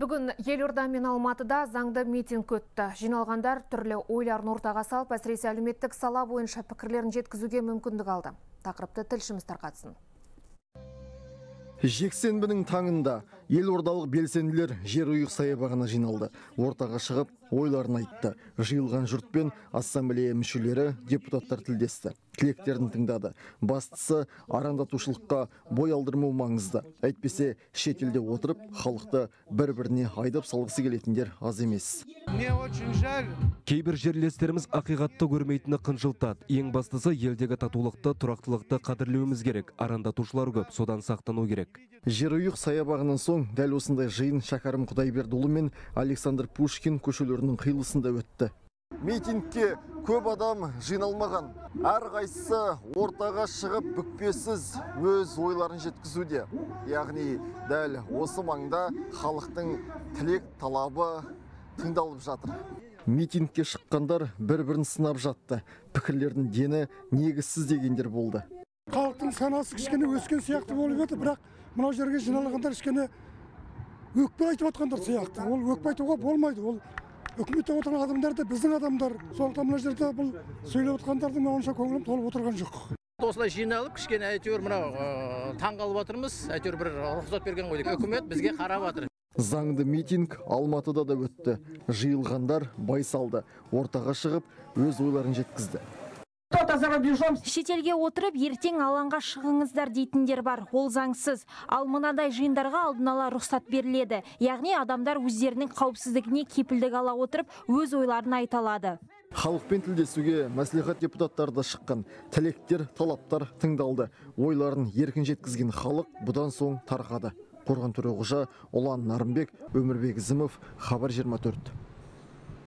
Бүгін Елорда мен Алматыда заңды митинг өтті. Жиналғандар түрлі ойларын ортаға салып, әсіресе әлеуметтік сала бойынша пікірлерін жеткізуге мүмкіндік алды. Тақырыпты тілшіміз тарқатсын. Жексенбінің таңында елордалық белсенділер жер ұйық саябағына жиналды. Ортаға шығып, ойларын айтты. Жиылған жұртпен ассамблея мүшелері, депутаттар тілдесті. Тілектерін тыңдады. Бастысы арандатушылыққа бой алдырмау маңызды. Әйтпесе шетелде отырып, халықты бір-біріне айдап салғысы келетіндер аз емес. Мне очень жаль. Кейбір жерлестеріміз ақиқатты көрмейтіні қынжылтады. Ең бастысы елдегі татулықты, тұрақтылықты қадірлеуіміз керек. Арандатушылар көп, содан сақтану керек. Жер ұйық саябағынан соң дәл осындай жиын Шәкәрім Құдайбердіұлы мен Александр Пушкин көшелерінің қиылысында өтті. Митингке көп адам жиналмаған. Әрқайсысы ортаға шығып бүкпесіз өз ойларын жеткізуде. Яғни дәл осы маңда халықтың тілек талабы тыңдалып жатыр. Митингке шыққандар бір-бірін сынап жатты. Пікірлердің дені негізсіз дегендер болды. халықтың санасы кішкене өскен сияқты болып еді бірақ мынау жерге жиналғандар кішкене өкпе айтып отқандар сияқты ол өкпе айтуға болмайды ол үкіметте отырған адамдар да біздің адамдар сондықтан мына жерде бұл сөйлеп отқандардың онша көңілім толып отырған жоқ осылай жиналып кішкене әйтеуір мынау ә, таң қалып жатырмыз әйтеуір бір рұқсат берген ғой үкімет бізге қарап жатыр Заңды митинг Алматыда да өтті. Жиылғандар байсалды. Ортаға шығып, өз ойларын жеткізді. Шетелге отырып ертең алаңға шығыңыздар дейтіндер бар ол заңсыз ал мынадай жиындарға алдын ала рұқсат беріледі яғни адамдар өздерінің қауіпсіздігіне кепілдік ала отырып өз ойларын айта алады Халықпен тілдесуге мәслихат депутаттары да шыққан. Тілектер, талаптар тыңдалды. Ойларын еркін жеткізген халық бұдан соң тарқады. Қорған Төреғожа, Ұлан Нарымбек, Өмірбек Зімов, Хабар 24.